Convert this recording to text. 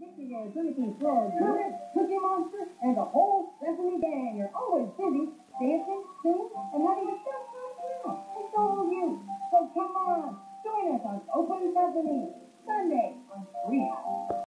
Dixie there, Timothy Florida, Kermit, Cookie Monster, and the whole Sesame gang are always busy dancing, singing, and having a good time now. And so will you. So come on, join us on Open Sesame, Sunday.